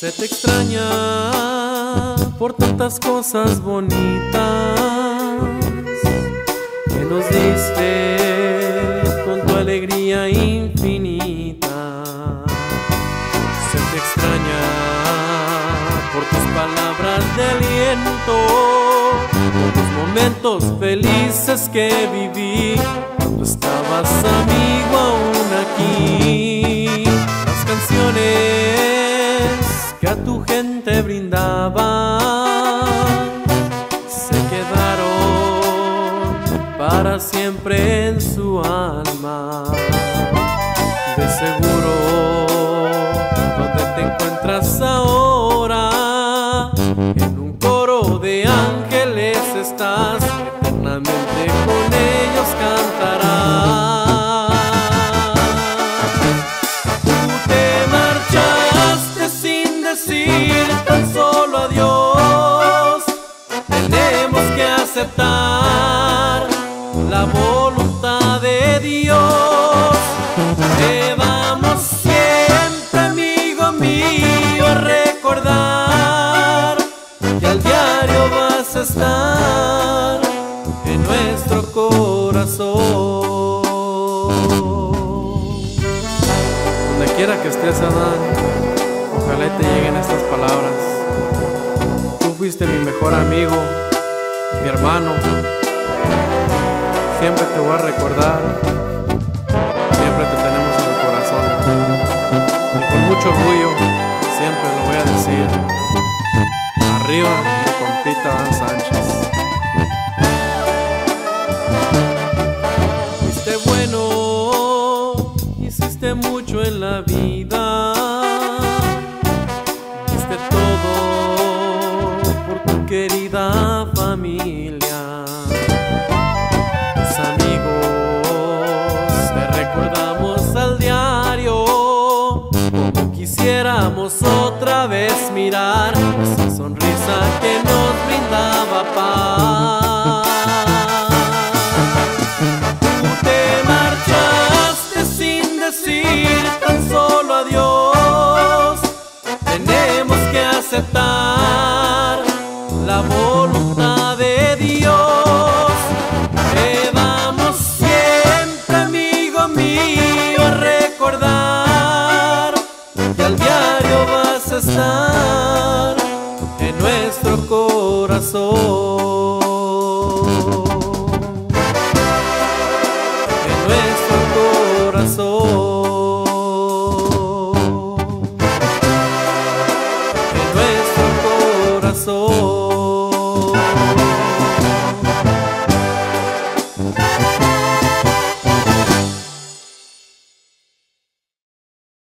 Se te extraña por tantas cosas bonitas que nos diste con tu alegría infinita. Se extraña por tus palabras de aliento, por los momentos felices que viví cuando estabas amigo aún aquí. Las canciones que a tu gente brindaba se quedaron para siempre en su alma. De seguro, donde te encuentras ahora, en un coro de ángeles estás, eternamente con ellos cantarás. Tú te marchaste sin decir tan solo adiós. Tenemos que aceptar la voluntad de Dios. Estar en nuestro corazón. Donde quiera que estés, Adán, ojalá te lleguen estas palabras. Tú fuiste mi mejor amigo, mi hermano. Siempre te voy a recordar. Siempre te tenemos en el corazón. Y con mucho orgullo, siempre lo voy a decir. Arriba, Dan Sánchez. Fuiste bueno, hiciste mucho en la vida. Diste todo por tu querida familia. Tus amigos te recordamos al diario. Como quisiéramos otra vez mirar paz. Tú te marchaste sin decir tan solo adiós. Tenemos que aceptar la voluntad de Dios. Te vamos siempre, amigo mío, recordar que al diario vas a estar nuestro corazón.